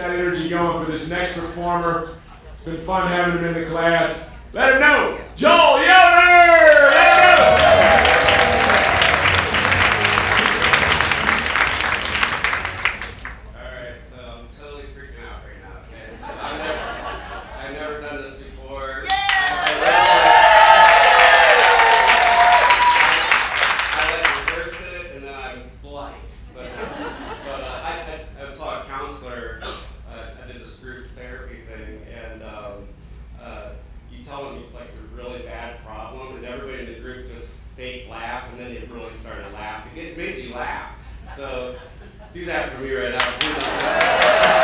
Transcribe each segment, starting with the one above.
that energy going for this next performer. It's been fun having him in the class. Let him know, Joel Yoder! Let him know! Alright, so I'm totally freaking out right now, okay? So I've never, I've never done this before. I, I like rehearsed it and then I'm blank. But, but uh, I, I, I saw a counselor, uh, I did this group therapy thing, and um, uh, you tell them like a really bad problem, and everybody in the group just fake laugh, and then they really started laughing. It made you laugh. So do that for me right now. Do that.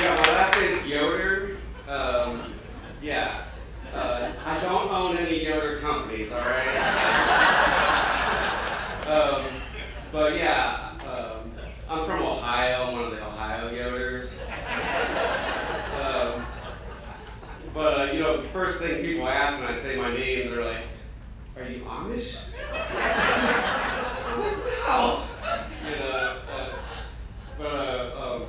Yeah, my last name's Yoder. Um, yeah. Uh, I don't own any Yoder companies, all right? um, but yeah, um, I'm from Ohio. I'm one of the Ohio Yoders. Um, but uh, you know, the first thing people ask when I say my name, they're like, "Are you Amish?" I'm like, "No." You know, uh, but uh, um,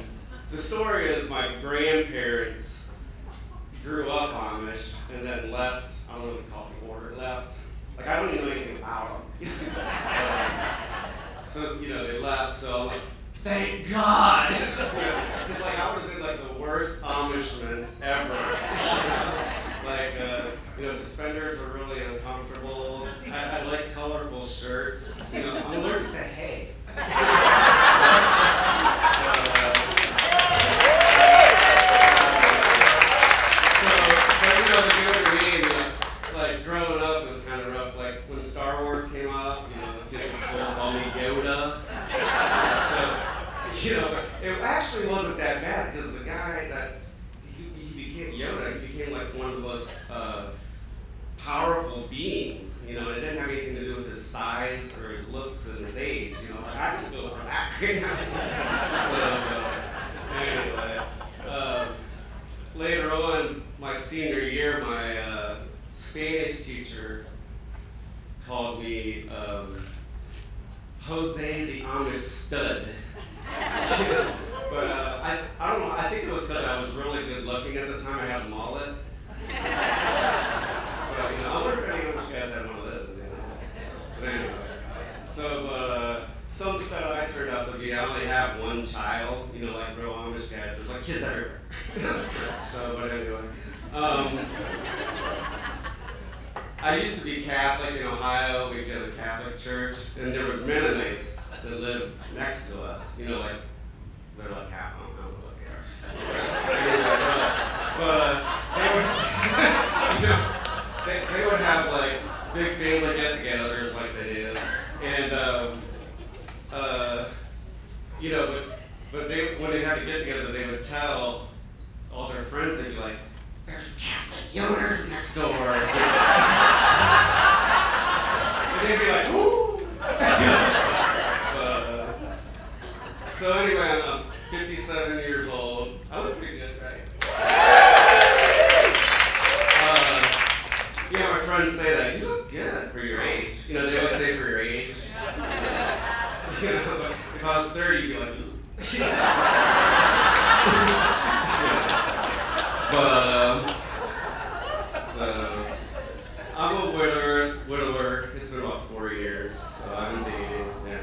the story is my grandparents grew up Amish and then left. I don't know what to call order. Left. Like I don't even know anything about them. so you know they left. So thank God. Because like I would have been worst Amishman ever. like uh, you know suspenders are really uncomfortable. I, I like colorful shirts. You know I'm allergic to hay. So, but you know, the good for me, like, like growing up was kind of rough. Like when Star Wars came out, you know, the kids in school called me Yoda. so, you know, it actually wasn't that bad because the guy that he, he became Yoda, he became like one of the most uh, powerful beings. You know, it didn't have anything to do with his size or his looks and his age. You know, like I could go for acting. so, anyway. Uh, later on, my senior year, my uh, Spanish teacher called me um, Jose the Amish Stud. but uh, I, I don't know, I think it was because I was really good looking at the time. I had a mullet. but, you know, I wonder if any Amish guys had one of those. You know? But anyway, so uh, some stud I turned out to be, I only have one child, you know, like real Amish guys. There's like kids everywhere. so, but anyway. Um, I used to be Catholic in Ohio. We go to Catholic church, and there was Mennonites that lived next to us. You know, like they're like half. I don't know what they are. but uh, they would, you know, they, they would have like big family get-togethers like they do, and um, uh, you know, but but they when they had to get together, they would tell all their friends. They'd be like, "There's Catholic Yoders next door." and they'd be like, "Ooh." uh, so anyway, I'm 57 years old. I look pretty good, right? Uh, yeah, my friends say that you look good for your age. You know, they always say for your age. you know, but if I was 30, you'd be like, but um, so I'm a widower. Widower. It's been about four years, so I've been dating. Yeah.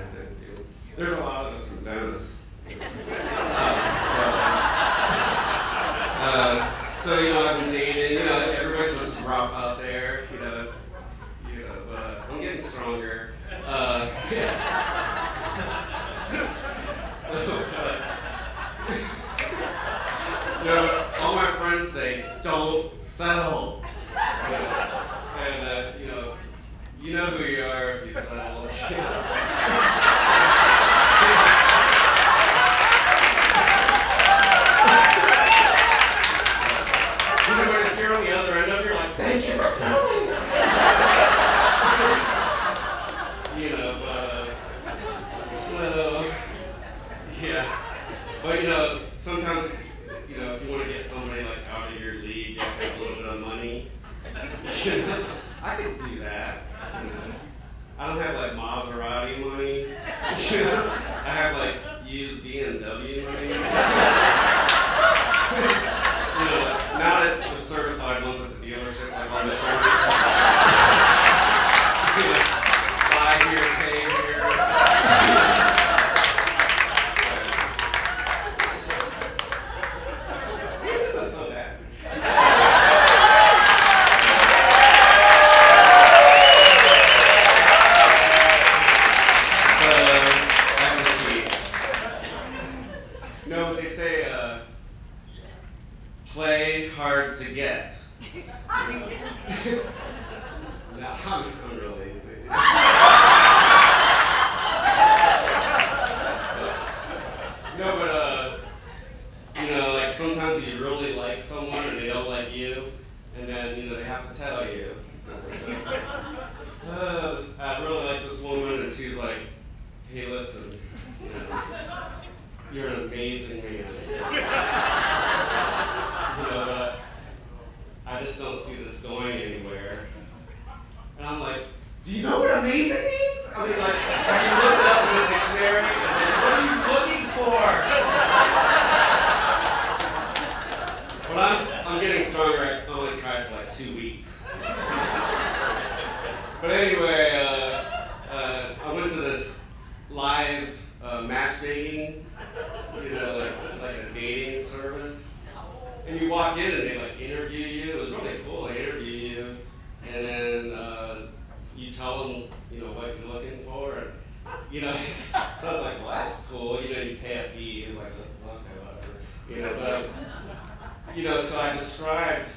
There's a lot of us in Venice. Uh, so you know, I've been dating. You know, everybody's everybody looks rough out there. You know, you know, but I'm getting stronger. Uh, so, uh, you know, friends say, "Don't settle." and uh, you know, you know who you are if you settle. Even You I could do that. I don't have, like, Maserati money. I have, like, used BMW money. you know, not at the certified ones at the dealership, like on the front. you know, buy here, pay here. this isn't so bad. So, that was cheap. No, but they say, uh, play hard to get. no, I'm, I'm real lazy. no, but, uh, you know, like sometimes you really like someone and they don't like you, and then, you know, they have to tell you. Uh, I really like this woman, and she's like, hey, listen, you know, you're an amazing man. you know, but I just don't see this going anywhere. And I'm like, do you know what amazing means? I mean, like, I can look it up in the dictionary and say, what are you looking for? But I'm, I'm getting stronger. I only tried for like two weeks. But anyway, uh, uh, I went to this live uh, matchmaking, you know, like, like a dating service. And you walk in and they like interview you. It was really cool. They interview you, and then uh, you tell them, you know, what you're looking for. And, you know, so I was like, well, that's cool. You know, you pay a fee. It's like, okay, whatever. You know, but you know, so I described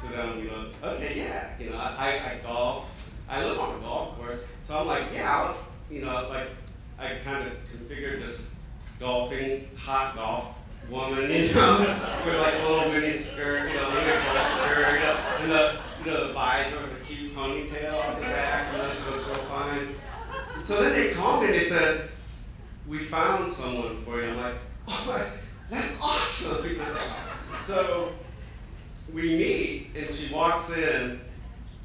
to them, you know, okay, yeah, you know, I, I golf. I live on a golf course, so I'm like, yeah, I'll, you know, like, I kind of configured this golfing, hot golf woman, you know, with like a little mini skirt, you know, mini skirt, you know, and the, you know, the visor with a cute ponytail off the back, you know, she looks real fine. So then they called me and they said, we found someone for you. I'm like, oh my, that's awesome. you know. So we meet and she walks in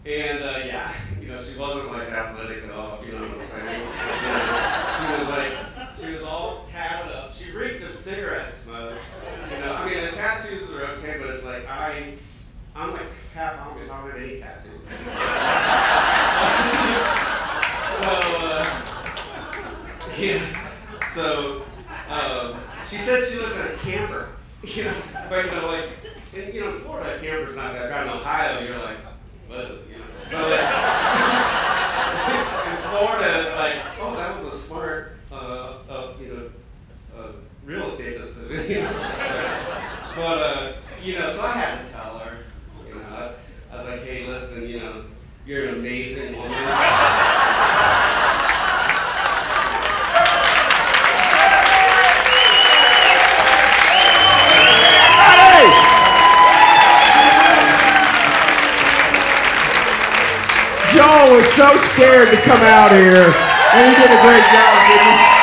and uh, yeah, you know, she wasn't like athletic at all, you know what I'm saying? She was like, she was all tatted up. She reeked of cigarette smoke. You know, I mean, the tattoos are okay, but it's like I, I'm like half Amish. I don't have any tattoos. so, uh, yeah. So, um, she said she lived in a camper. You know, but you know, like, in, you know, Florida, a camper's not that bad. In Ohio, you're like, whoa, you know. But like, in Florida, it's like, oh, that was a smart, uh, uh, you know, uh, real estate decision. You know? but uh, you know, so I had to tell her. You know, I, I was like, hey, listen, you know, you're an amazing woman. Joel was so scared to come out here, and he did a great job, didn't he?